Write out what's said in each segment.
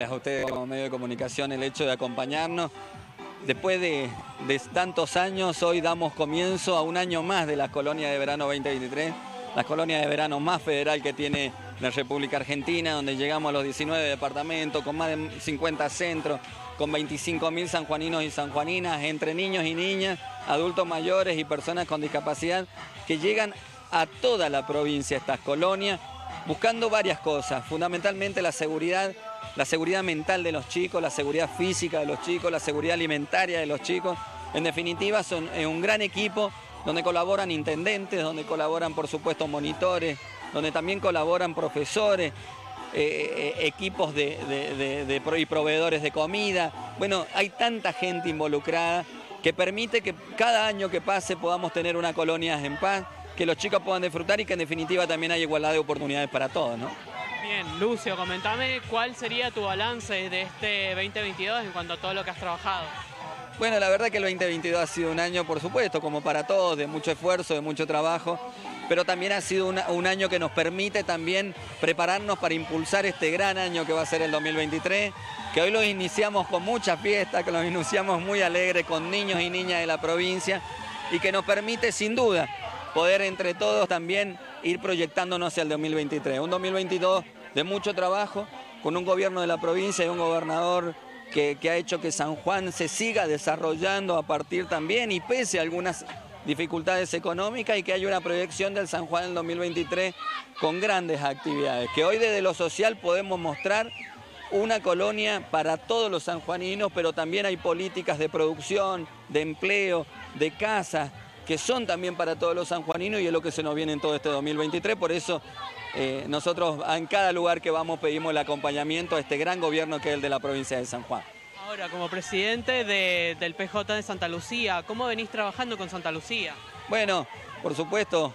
a ustedes como medio de comunicación el hecho de acompañarnos. Después de, tantos años, hoy damos comienzo a un año más de las colonias de verano 2023, las colonias de verano más federal que tiene la República Argentina, donde llegamos a los 19 departamentos, con más de 50 centros, con 25.000 sanjuaninos y sanjuaninas, entre niños y niñas, adultos mayores y personas con discapacidad, que llegan a toda la provincia estas colonias, buscando varias cosas, fundamentalmente la seguridad la seguridad mental de los chicos, la seguridad física de los chicos, la seguridad alimentaria de los chicos. En definitiva, son un gran equipo donde colaboran intendentes, donde colaboran por supuesto monitores, donde también colaboran profesores, eh, eh, equipos de, y proveedores de comida. Bueno, hay tanta gente involucrada que permite que cada año que pase podamos tener una colonia en paz, que los chicos puedan disfrutar y que en definitiva también haya igualdad de oportunidades para todos. ¿no? Bien, Lucio, comentame cuál sería tu balance de este 2022 en cuanto a todo lo que has trabajado. Bueno, la verdad que el 2022 ha sido un año, por supuesto, como para todos, de mucho esfuerzo, de mucho trabajo, pero también ha sido un año que nos permite también prepararnos para impulsar este gran año que va a ser el 2023, que hoy lo iniciamos con mucha fiesta, que lo iniciamos muy alegre con niños y niñas de la provincia y que nos permite sin duda poder entre todos también ir proyectándonos hacia el 2023. Un 2022 de mucho trabajo, con un gobierno de la provincia y un gobernador que, ha hecho que San Juan se siga desarrollando a partir también y pese a algunas dificultades económicas y que haya una proyección del San Juan en 2023 con grandes actividades, que hoy desde lo social podemos mostrar una colonia para todos los sanjuaninos, pero también hay políticas de producción, de empleo, de casa, que son también para todos los sanjuaninos y es lo que se nos viene en todo este 2023, por eso eh, nosotros en cada lugar que vamos pedimos el acompañamiento a este gran gobierno que es el de la provincia de San Juan. Ahora, como presidente del PJ de Santa Lucía, ¿cómo venís trabajando con Santa Lucía? Bueno, por supuesto,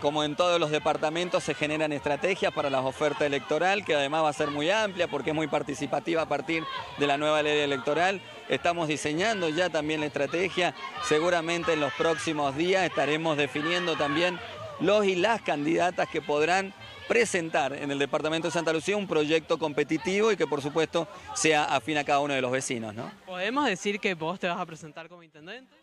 como en todos los departamentos se generan estrategias para la oferta electoral, que además va a ser muy amplia porque es muy participativa a partir de la nueva ley electoral. Estamos diseñando ya también la estrategia. Seguramente en los próximos días estaremos definiendo también los y las candidatas que podrán presentar en el departamento de Santa Lucía un proyecto competitivo y que por supuesto sea afín a cada uno de los vecinos. ¿no? ¿Podemos decir que vos te vas a presentar como intendente?